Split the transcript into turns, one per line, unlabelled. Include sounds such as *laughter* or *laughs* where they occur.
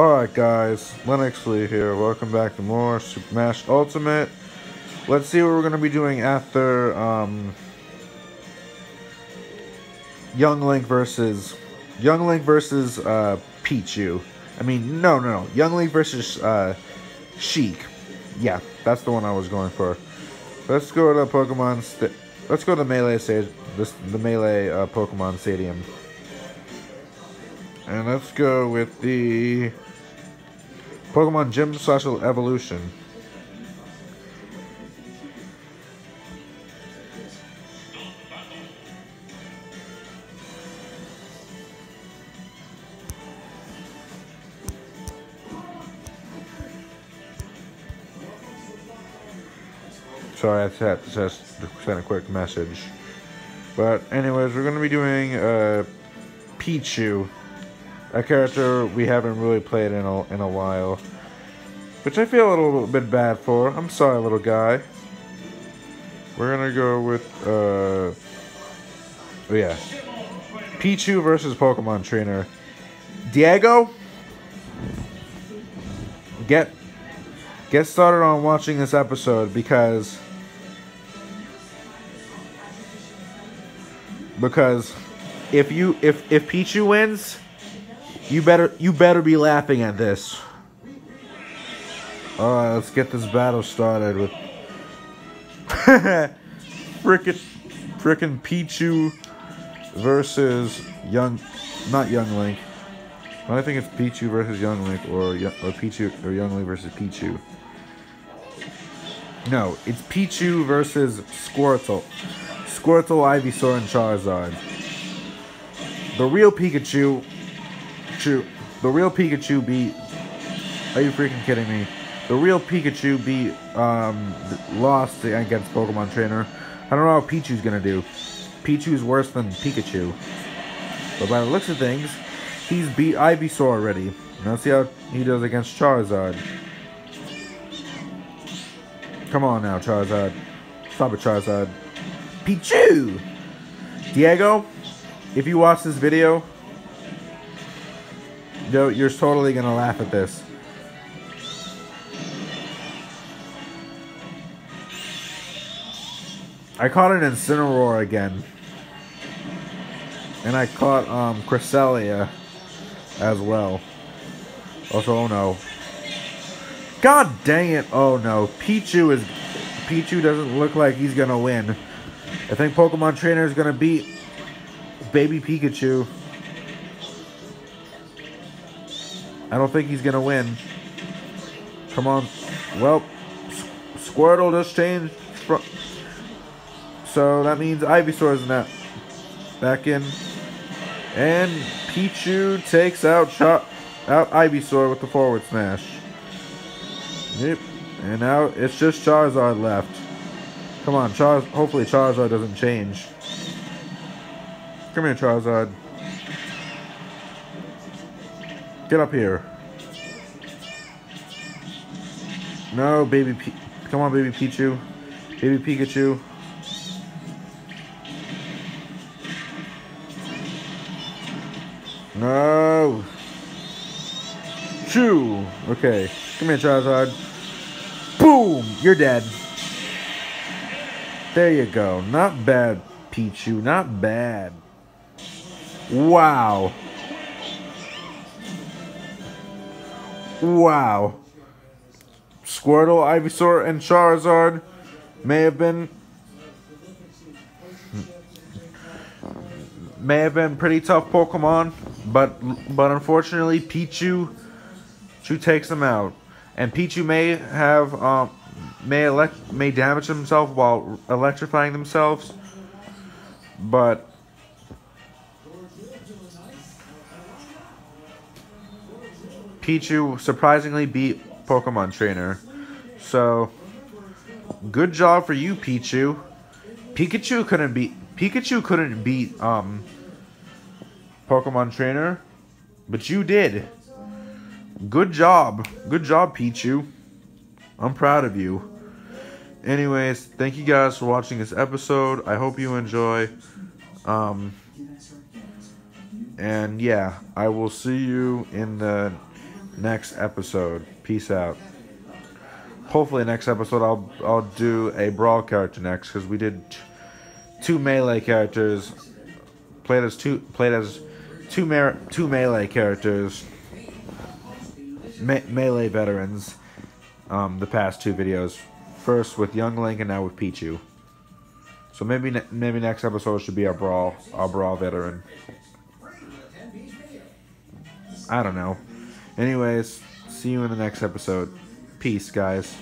Alright guys, Lennox Lee here. Welcome back to more Super Smash Ultimate. Let's see what we're going to be doing after um, Young Link versus Young Link versus uh, Pichu. I mean, no, no, no. Young Link versus uh, Sheik. Yeah, that's the one I was going for. Let's go to Pokemon. St let's go to Melee stage. This the Melee uh, Pokemon Stadium. And let's go with the Pokemon Gym Special Evolution. Sorry, I had to send a quick message. But anyways, we're going to be doing uh, Pichu a character we haven't really played in a, in a while. Which I feel a little bit bad for. I'm sorry, little guy. We're gonna go with, uh... Oh, yeah. Pichu versus Pokemon Trainer. Diego? Get... Get started on watching this episode because... Because if you if if Pichu wins, you better you better be laughing at this. Alright, let's get this battle started with *laughs* frickin' frickin' Pichu versus Young not Young Link. I think it's Pichu versus Young Link or or Pichu or Young Link versus Pichu. No, it's Pichu versus Squirtle. Squirtle, Ivysaur, and Charizard. The real Pikachu Pikachu, the real Pikachu beat. Are you freaking kidding me? The real Pikachu beat um, lost against Pokemon Trainer. I don't know how Pichu's gonna do. Pichu's worse than Pikachu. But by the looks of things, he's beat Ivysaur already. Now see how he does against Charizard. Come on now, Charizard. Stop it, Charizard. Pichu! Diego, if you watch this video, Yo, you're totally gonna laugh at this. I caught an Incineroar again. And I caught um, Cresselia as well. Also, oh no. God dang it. Oh no. Pichu is... Pichu doesn't look like he's gonna win. I think Pokemon Trainer is gonna beat Baby Pikachu. I don't think he's going to win. Come on. Well, Squirtle just changed. So that means Ivysaur is not back in. And Pichu takes out Char out Ivysaur with the forward smash. Yep. And now it's just Charizard left. Come on, Char hopefully Charizard doesn't change. Come here, Charizard. Get up here. No, baby P Come on, baby Pichu. Baby Pikachu. No. Chew. Okay. Come here, Charizard. Boom! You're dead. There you go. Not bad, Pichu. Not bad. Wow. Wow. Squirtle, Ivysaur, and Charizard may have been may have been pretty tough Pokemon, but but unfortunately Pichu Pichu takes them out, and Pichu may have um, may elect may damage himself while electrifying themselves, but Pichu surprisingly beat Pokemon Trainer. So, good job for you, Pichu. Pikachu couldn't beat Pikachu couldn't beat um Pokemon Trainer, but you did. Good job. Good job, Pichu. I'm proud of you. Anyways, thank you guys for watching this episode. I hope you enjoy. Um, and yeah, I will see you in the next episode. Peace out. Hopefully, next episode I'll I'll do a brawl character next because we did t- two melee characters. Played as two played as two mer- two melee characters. Me- melee veterans. Um, the past two videos. First with Young Link and now with Pichu. So maybe ne- maybe next episode should be our brawl our brawl veteran. I don't know. Anyways, see you in the next episode. Peace, guys.